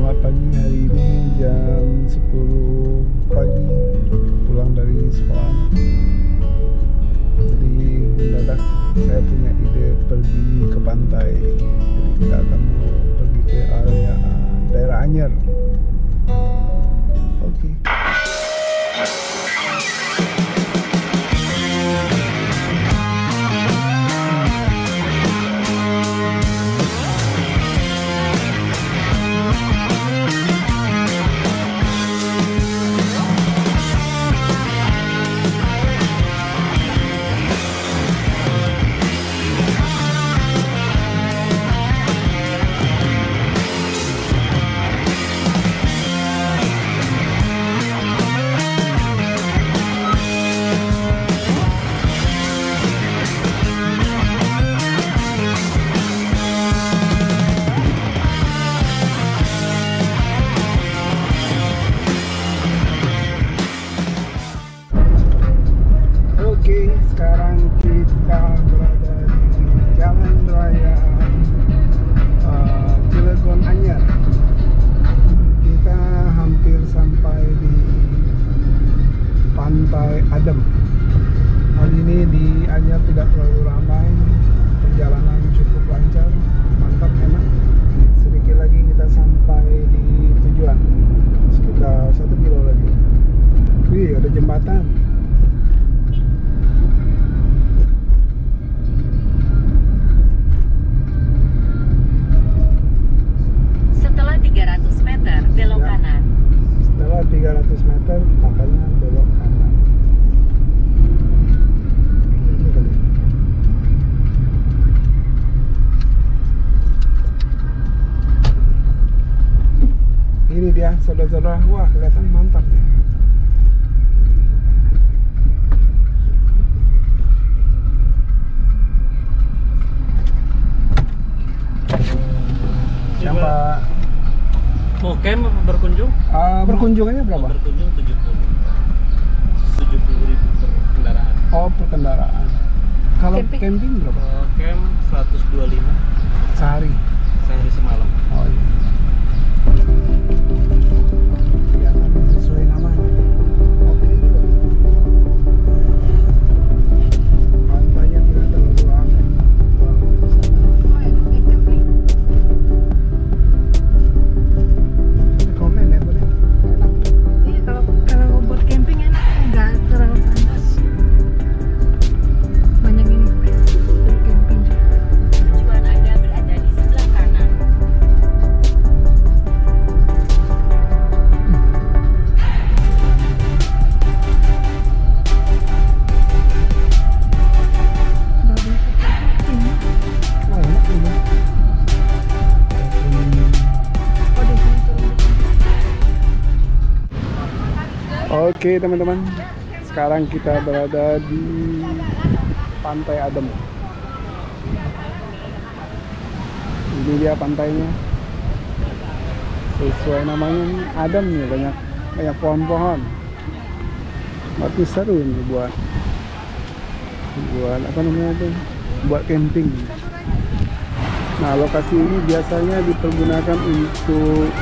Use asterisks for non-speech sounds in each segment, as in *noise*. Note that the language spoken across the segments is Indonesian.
Selamat pagi hari ini jam 10 pagi pulang dari sekolah. Jadi mendadak saya punya ide pergi ke pantai. Jadi kita akan mau pergi ke area daerah Anyer. Oke. Oke, camp berkunjung? Ah, berkunjungannya berapa? Berkunjung 70 70 ribu per kendaraan Oh, per kendaraan. Kalau Camping? camping berapa? Kalau camp 125 Sehari. sehari semalam Oh iya. Oke teman-teman, sekarang kita berada di Pantai Adem. Ini dia pantainya. Sesuai namanya Adem nih banyak banyak pohon-pohon. Tapi seru ini buat buat apa namanya tuh? Buat camping. Nah lokasi ini biasanya dipergunakan untuk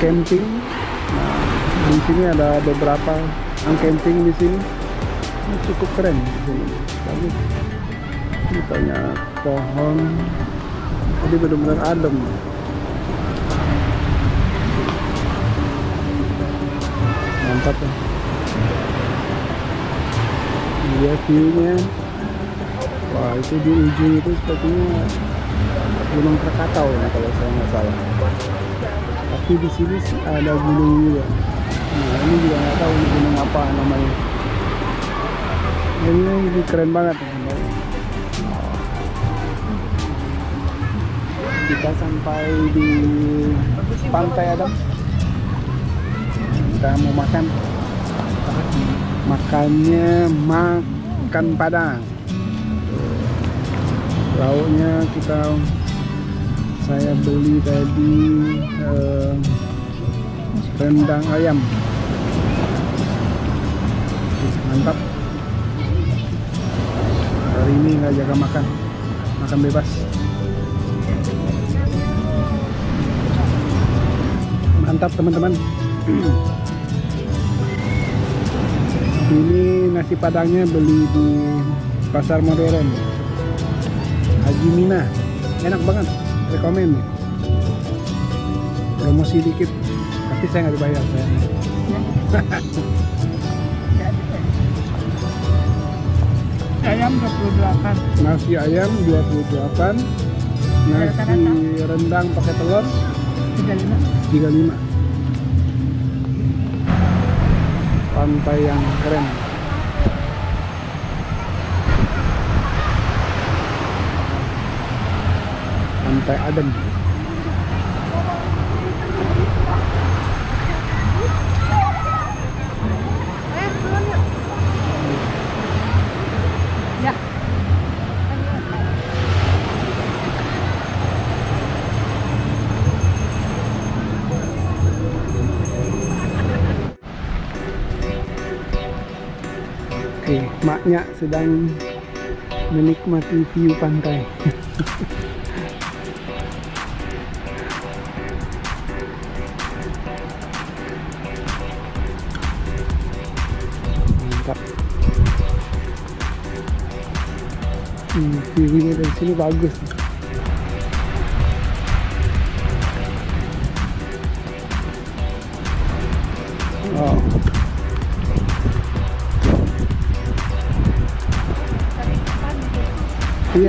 camping. Nah di sini ada beberapa yang camping di sini. Ini cukup keren di sini. Bagus. Ini banyak pohon. Jadi benar-benar adem. Mantap ya. Dia view-nya. Wah itu di ujung itu sepertinya Gunung Krakatau ya kalau saya nggak salah. Tapi di sini sih ada gunung juga nah ini juga nggak tahu ini gunung apa namanya. Ini, ini keren banget sebenarnya kita sampai di pantai Adam. Kita mau makan. Makannya makan padang. Lauknya kita saya beli tadi eh, rendang ayam. Mantap. Hari ini nggak jaga makan. Makan bebas. Mantap teman-teman. *clears throat* Ini nasi padangnya beli di pasar modern Haji Mina enak banget. Rekomen. Promosi dikit tapi saya nggak dibayar saya. *laughs* Ayam 28. nasi ayam 28 nasi rendang pakai telur 35. 35 pantai yang keren. Pantai adem Maknya sedang menikmati view pantai. Mantap. Hmm, view-nya dari sini bagus.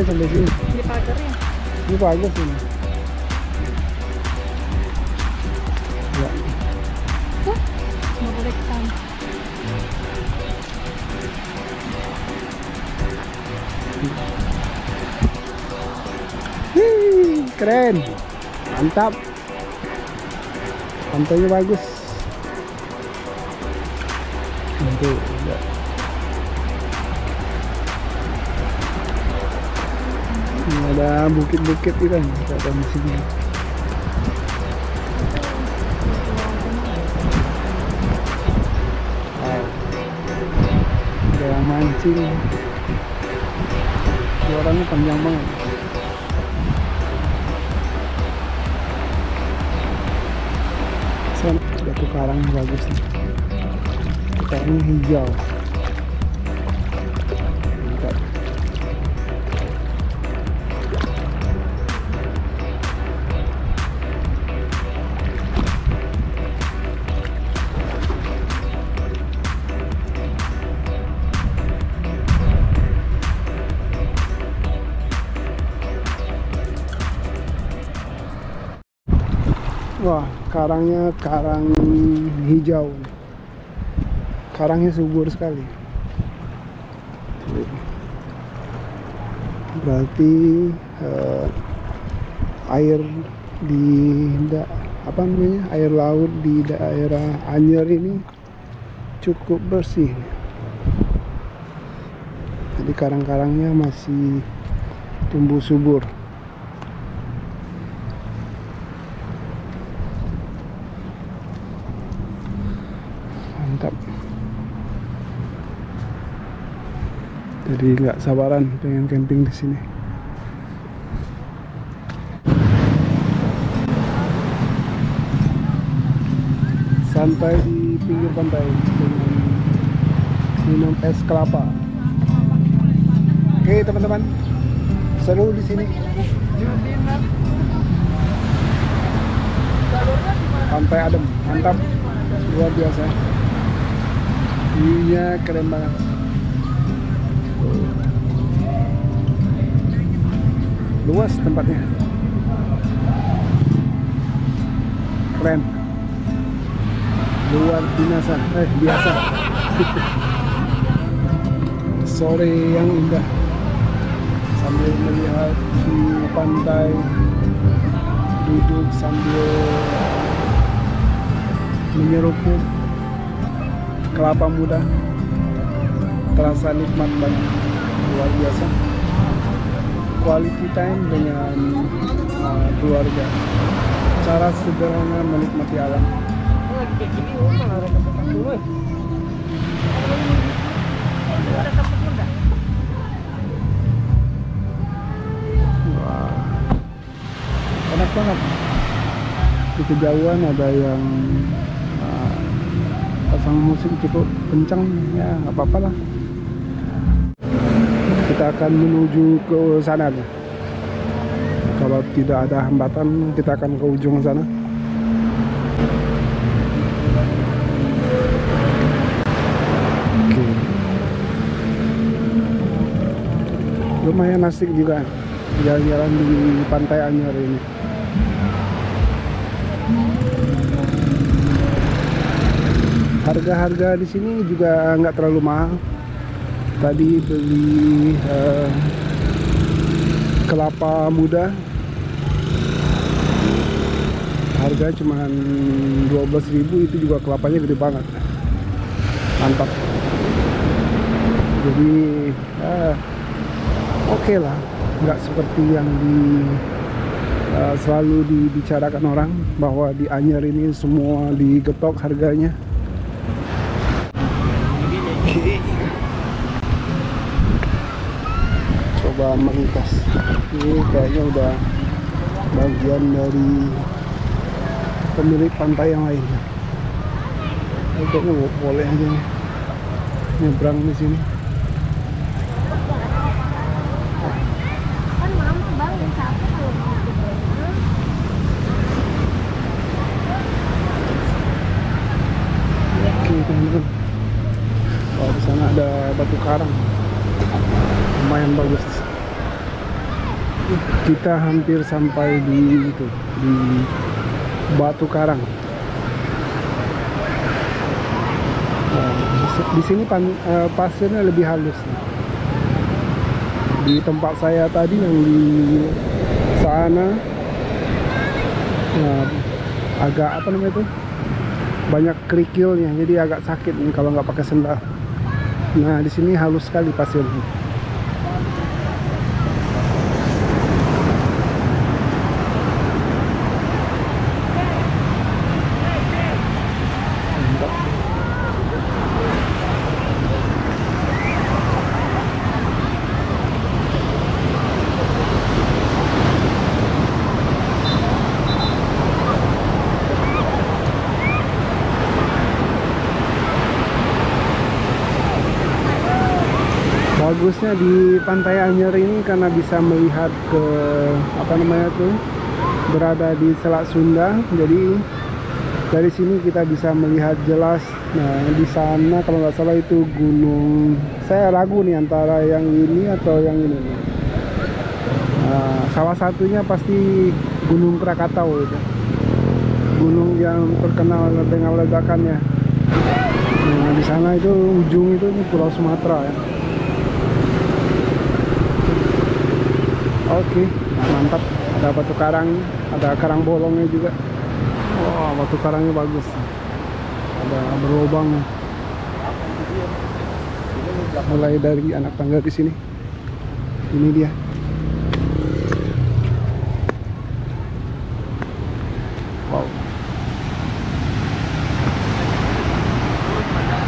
Sampai sini. Di pagarnya. Ini bagus ini. Ya. Mau balik ke sana. Hii, keren. Mantap. Pantainya bagus. Tuh, ya. Ada bukit-bukit gitu kan, ada di sini. Ada mancing. Orangnya panjang banget. Sana batu karang bagus nih. Karangnya hijau. Karangnya karang hijau. Karangnya subur sekali. Berarti eh, air di da- apa namanya? Air laut di daerah Anyer ini cukup bersih. Jadi karang-karangnya masih tumbuh subur. mantap jadi nggak sabaran pengen camping di sini. Santai di pinggir pantai dengan minum es kelapa. Oke teman-teman. Seru di sini. Pantai adem mantap. Luar biasa. View-nya keren banget luas tempatnya. Keren. Luar binasa eh biasa. *laughs* Sore yang indah. Sambil melihat view pantai duduk sambil menyeruput kelapa muda terasa nikmat banget. Luar biasa. Quality time dengan uh, keluarga. Cara sederhana menikmati alam. Wah. Enak banget. Di kejauhan ada yang uh, pasang musik cukup kencang. Ya nggak apa-apa lah kita akan menuju ke sana. Kalau tidak ada hambatan kita akan ke ujung sana. Lumayan asik juga jalan-jalan di pantai Anyer ini. Harga-harga di sini juga nggak terlalu mahal tadi beli eh, kelapa muda. Harga cuman 12.000 itu juga kelapanya gede banget. Mantap. Jadi ya, oke lah. Nggak seperti yang di eh, selalu dibicarakan orang bahwa di Anyer ini semua digetok harganya Oke. Coba melintas. Ini kayaknya udah bagian dari pemilik pantai yang lain. Ini Kayaknya bo- boleh aja nyebrang di sini. Kan teman-teman. Oh di sana ada batu karang. Lumayan bagus. Kita hampir sampai di itu di batu karang. Nah, di si- di sini pan, eh, pasirnya lebih halus. Di tempat saya tadi yang di sana nah, agak apa namanya itu? banyak kerikilnya jadi agak sakit nih kalau nggak pakai sendal nah di sini halus sekali pasirnya bagusnya di Pantai Anyer ini karena bisa melihat ke apa namanya tuh berada di Selat Sunda. Jadi dari sini kita bisa melihat jelas nah di sana kalau nggak salah itu gunung. Saya ragu nih antara yang ini atau yang ini. Nah, salah satunya pasti Gunung Krakatau itu. Gunung yang terkenal dengan ledakannya. Nah di sana itu ujung itu Pulau Sumatera ya Oke, nah, mantap. Ada batu karang, ada karang bolongnya juga. Wah, batu karangnya bagus. Ada berlubang. Mulai dari anak tangga di sini. Ini dia. Wow.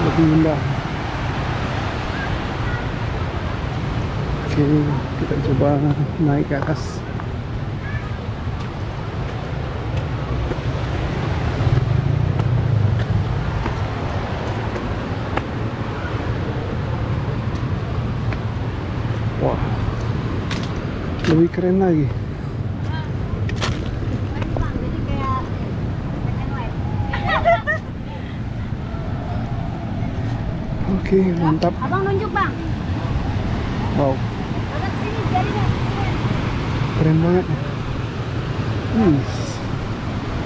Lebih indah. Oke, kita coba naik ke atas. Wah, lebih keren lagi. Oke, mantap. Abang nunjuk bang. Wow, Agak sini jadi nggak? Keren banget.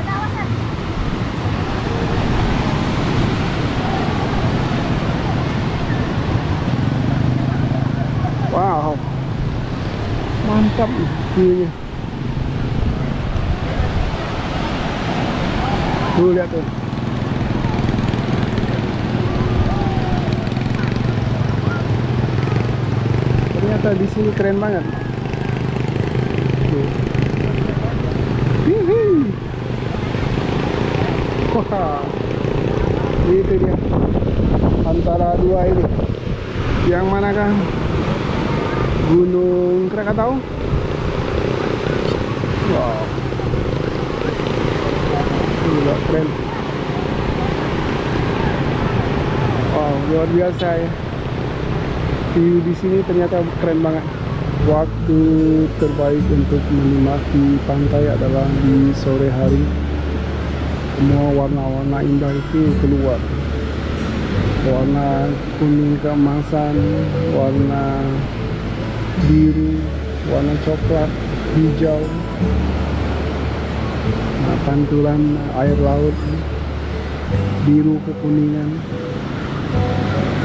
Awasan. wow, mantap view-nya. Tuh lihat tuh. Ternyata di sini keren banget. Tuh. Hihi. Wah, *laughs* itu dia antara dua ini. Yang manakah? Gunung Krakatau? Wow. keren wow luar biasa ya view di sini ternyata keren banget waktu terbaik untuk menikmati pantai adalah di sore hari semua warna-warna indah itu keluar. Warna kuning keemasan warna biru warna coklat hijau. Nah, pantulan air laut biru kekuningan.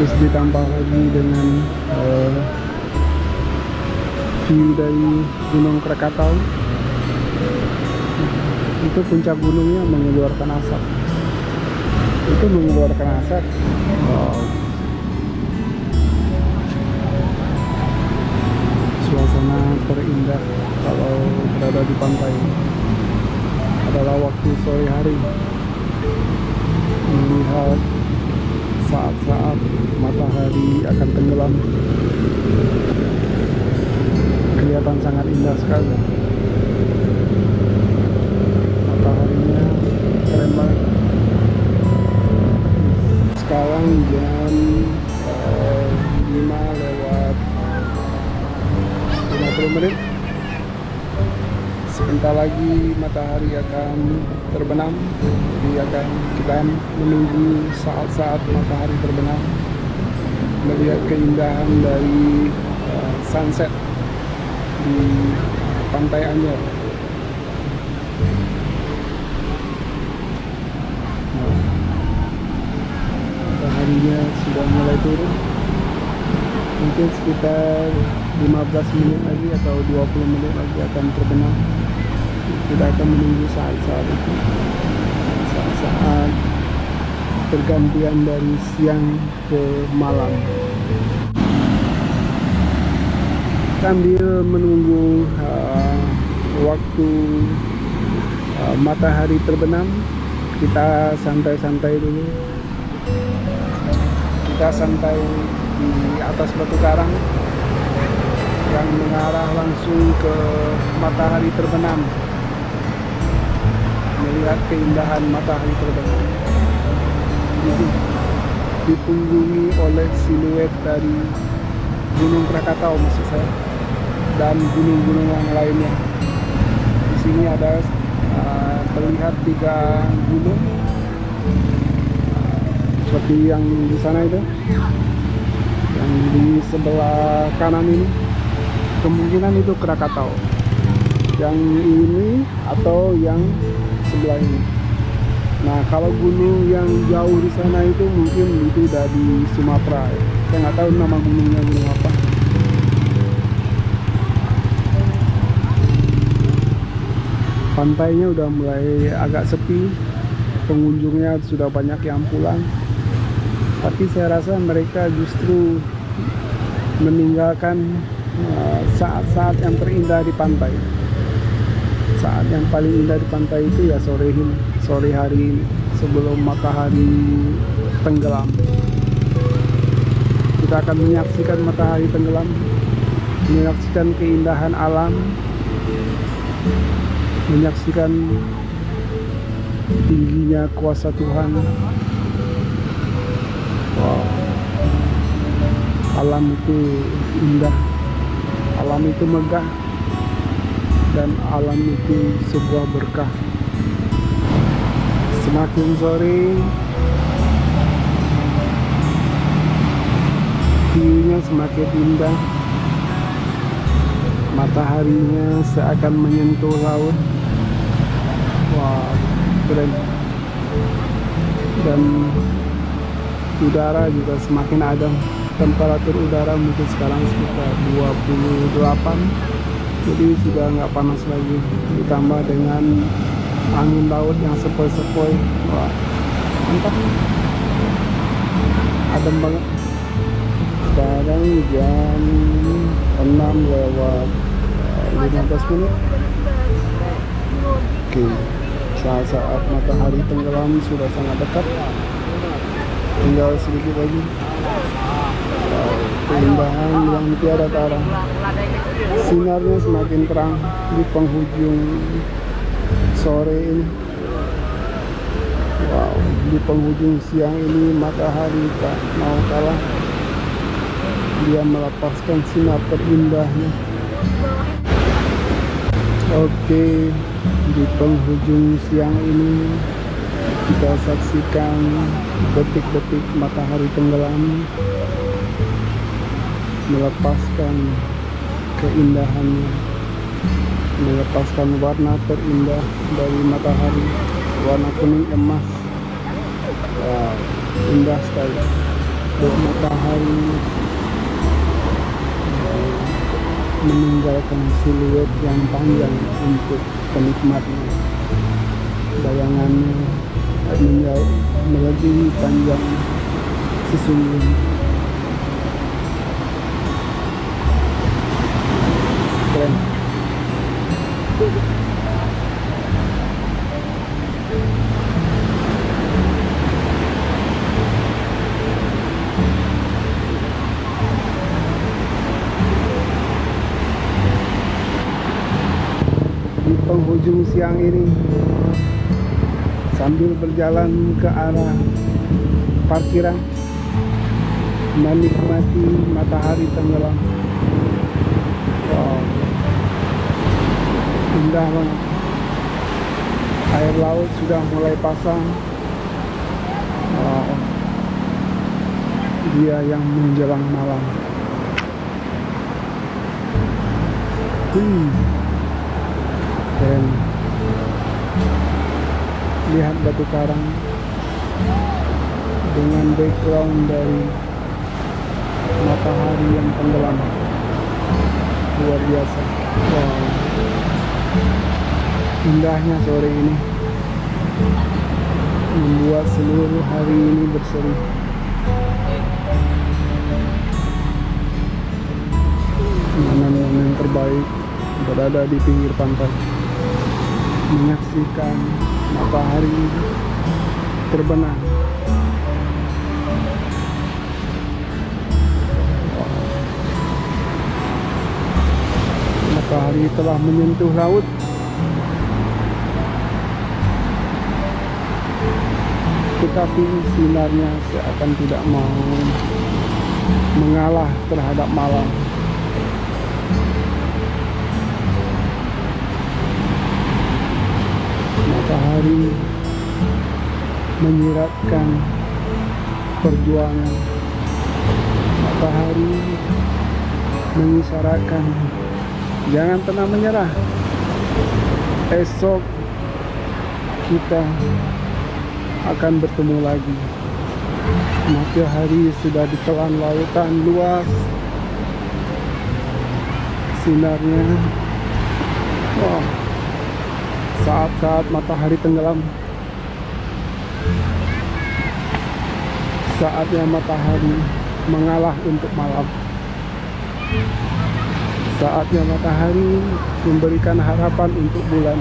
Terus ditambah lagi dengan eh, view dari Gunung Krakatau itu puncak gunungnya mengeluarkan asap. Itu mengeluarkan asap. Wow. suasana terindah kalau berada di pantai. Adalah waktu sore hari. Melihat saat-saat matahari akan tenggelam. Kelihatan sangat indah sekali jam eh, 5 lewat 50 menit. Sebentar lagi matahari akan terbenam. Jadi akan kita menunggu saat-saat matahari terbenam. Melihat keindahan dari eh, sunset di pantai Anyer mataharinya sudah mulai turun. Mungkin sekitar 15 menit lagi atau 20 menit lagi akan terbenam. Kita akan menunggu saat-saat itu. Saat-saat pergantian dari siang ke malam. Sambil menunggu uh, waktu uh, matahari terbenam kita santai-santai dulu kita santai di atas batu karang yang mengarah langsung ke matahari terbenam. Melihat keindahan matahari terbenam. Dipunggungi oleh siluet dari Gunung Krakatau maksud saya dan gunung-gunung yang lainnya. Di sini ada uh, terlihat tiga gunung seperti yang di sana itu. Yang di sebelah kanan ini. Kemungkinan itu Krakatau. Yang ini atau yang sebelah ini. Nah kalau gunung yang jauh di sana itu mungkin itu udah di Sumatera. Ya. saya nggak tahu nama gunungnya gunung apa. Pantainya udah mulai agak sepi. Pengunjungnya sudah banyak yang pulang tapi saya rasa mereka justru meninggalkan uh, saat-saat yang terindah di pantai. Saat yang paling indah di pantai itu ya sore ini sore hari ini sebelum matahari tenggelam. Kita akan menyaksikan matahari tenggelam menyaksikan keindahan alam menyaksikan tingginya kuasa Tuhan wow alam itu indah. Alam itu megah. Dan alam itu sebuah berkah. Semakin sore view-nya semakin indah. Mataharinya seakan menyentuh laut. Wah keren. Dan udara juga semakin adem temperatur udara mungkin sekarang sekitar 28 jadi sudah nggak panas lagi. Ditambah dengan angin laut yang sepoi-sepoi. Wah mantap. Adem banget. Sekarang jam 6 lewat eh, 15 menit. Oke saat-saat matahari tenggelam sudah sangat dekat tinggal sedikit lagi keindahan yang tiada tara sinarnya semakin terang di penghujung sore ini Wow, di penghujung siang ini matahari tak mau kalah. Dia melepaskan sinar terindahnya. Oke, di penghujung siang ini kita saksikan detik-detik matahari tenggelam melepaskan keindahannya melepaskan warna terindah dari matahari warna kuning emas. Wow, indah sekali. Dua matahari meninggalkan siluet yang panjang untuk penikmatnya bayangannya menjauh melebihi panjang sesungguhnya. Keren. Di penghujung siang ini sambil berjalan ke arah parkiran menikmati matahari tenggelam. Wow. Indah banget. Air laut sudah mulai pasang. Wow. Dia yang menjelang malam. Hmm lihat batu karang dengan background dari matahari yang tenggelam. Luar biasa. Wow. Indahnya sore ini. Membuat seluruh hari ini berseri momen-momen terbaik berada di pinggir pantai. Menyaksikan matahari terbenam? Matahari telah menyentuh laut. Tetapi sinarnya seakan tidak mau mengalah terhadap malam matahari menyiratkan perjuangan. Matahari mengisyaratkan jangan pernah menyerah. Esok kita akan bertemu lagi. Matahari sudah ditelan lautan luas. Sinarnya wah saat-saat matahari tenggelam. Saatnya matahari mengalah untuk malam. Saatnya matahari memberikan harapan untuk bulan.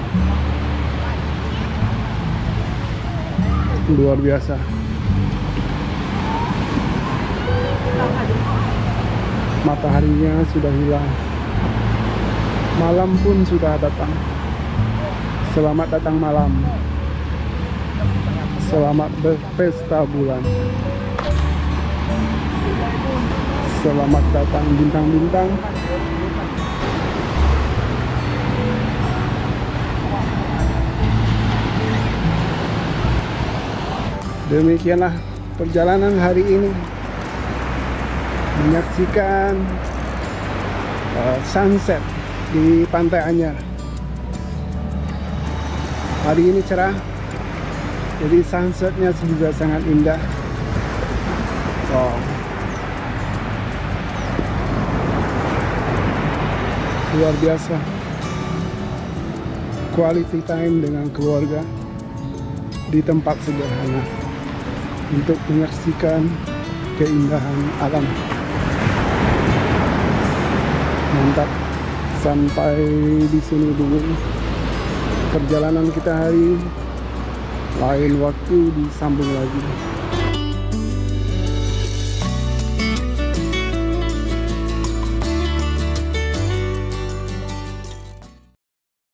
Luar biasa. Mataharinya sudah hilang. Malam pun sudah datang selamat datang malam. Selamat berpesta bulan. Selamat datang bintang-bintang. Demikianlah perjalanan hari ini. Menyaksikan uh, sunset di Pantai Anyar hari ini cerah. Jadi sunsetnya juga sangat indah. Wow. Luar biasa. Quality time dengan keluarga di tempat sederhana untuk menyaksikan keindahan alam. Mantap. Sampai di sini dulu perjalanan kita hari lain waktu disambung lagi